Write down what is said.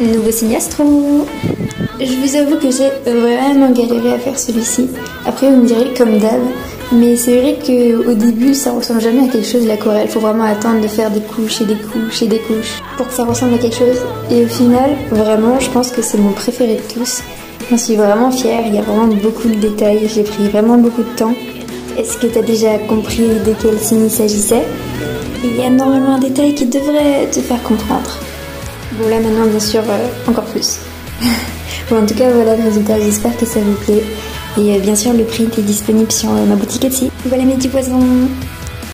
Nouveau Signastro Je vous avoue que j'ai vraiment galéré à faire celui-ci. Après, vous me direz comme d'hab. Mais c'est vrai qu'au début, ça ressemble jamais à quelque chose l'aquarelle. Faut vraiment attendre de faire des couches et des couches et des couches pour que ça ressemble à quelque chose. Et au final, vraiment, je pense que c'est mon préféré de tous. J'en suis vraiment fière. Il y a vraiment beaucoup de détails. J'ai pris vraiment beaucoup de temps. Est-ce que tu as déjà compris de quel signe il s'agissait? Il y a normalement un détail qui devrait te faire comprendre. Bon là maintenant bien sûr euh, encore plus. bon en tout cas voilà le résultat, j'espère que ça vous plaît. Et euh, bien sûr le print est disponible sur euh, ma boutique Etsy. Voilà mes petits poissons